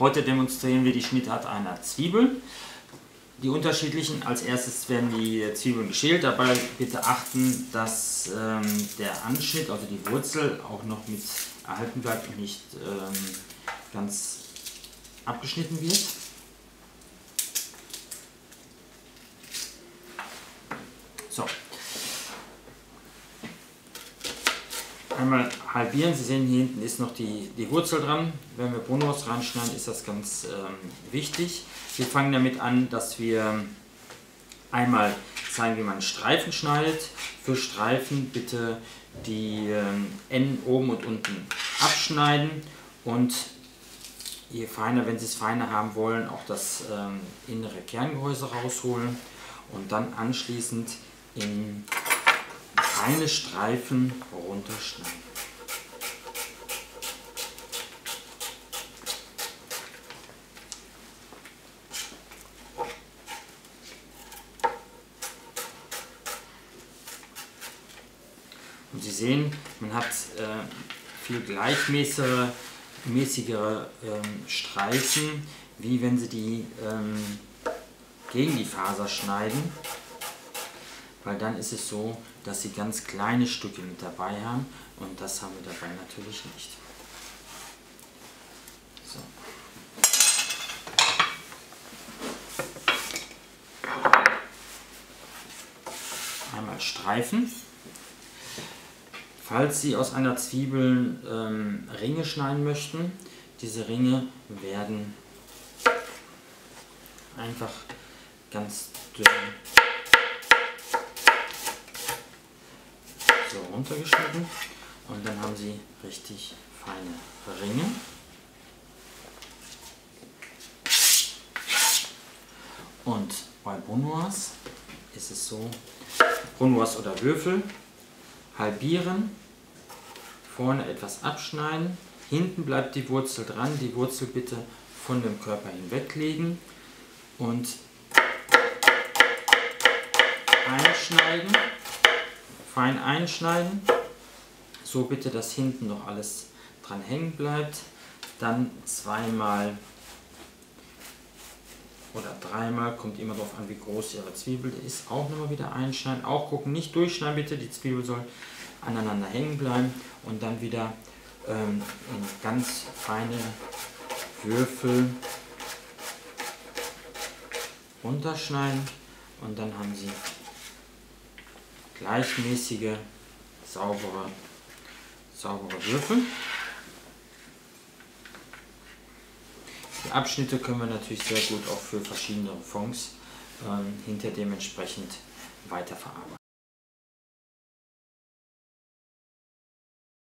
Heute demonstrieren wir die Schnittart einer Zwiebel. Die unterschiedlichen, als erstes werden die Zwiebeln geschält. Dabei bitte achten, dass ähm, der Anschnitt, also die Wurzel, auch noch mit erhalten bleibt und nicht ähm, ganz abgeschnitten wird. So. Einmal halbieren. Sie sehen, hier hinten ist noch die, die Wurzel dran. Wenn wir Bonus reinschneiden, ist das ganz ähm, wichtig. Wir fangen damit an, dass wir einmal zeigen, wie man Streifen schneidet. Für Streifen bitte die ähm, Enden oben und unten abschneiden und je feiner, wenn Sie es feiner haben wollen, auch das ähm, innere Kerngehäuse rausholen und dann anschließend in feine Streifen runterschneiden. Und Sie sehen, man hat äh, viel gleichmäßigere mäßigere, ähm, Streifen, wie wenn Sie die ähm, gegen die Faser schneiden, weil dann ist es so, dass Sie ganz kleine Stücke mit dabei haben und das haben wir dabei natürlich nicht. So. Einmal Streifen. Falls Sie aus einer Zwiebel ähm, Ringe schneiden möchten, diese Ringe werden einfach ganz dünn so runtergeschnitten und dann haben Sie richtig feine Ringe. Und bei Brunoise ist es so, Brunoise oder Würfel halbieren, vorne etwas abschneiden, hinten bleibt die Wurzel dran, die Wurzel bitte von dem Körper hinweglegen und einschneiden, fein einschneiden, so bitte, dass hinten noch alles dran hängen bleibt, dann zweimal oder dreimal, kommt immer darauf an, wie groß Ihre Zwiebel ist, auch nochmal wieder einschneiden, auch gucken, nicht durchschneiden bitte, die Zwiebel soll aneinander hängen bleiben und dann wieder ähm, in ganz feine Würfel runterschneiden und dann haben Sie gleichmäßige, saubere, saubere Würfel. Die Abschnitte können wir natürlich sehr gut auch für verschiedene Fonds ähm, hinter dementsprechend weiterverarbeiten.